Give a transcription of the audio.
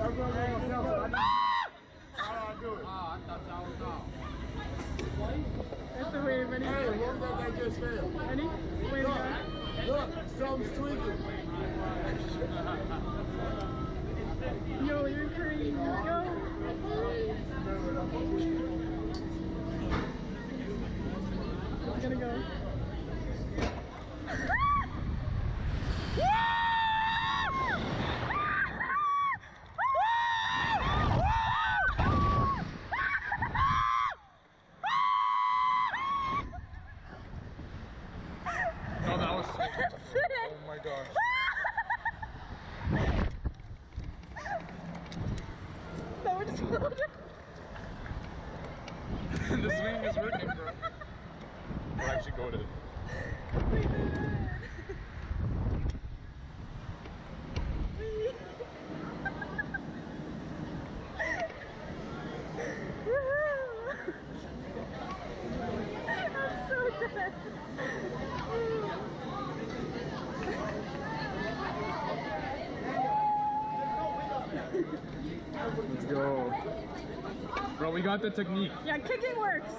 I'm gonna go myself. so I need- How do I do it? That's the way, ready? Hey, what did that just? Ready? Way to go. Look, something's tweaking. Yo, you're crazy. Go. It's gonna go. No, that was Oh my gosh. That would explode. the swing is working, bro. We'll actually go to Let's go. Bro, we got the technique. Yeah, kicking works.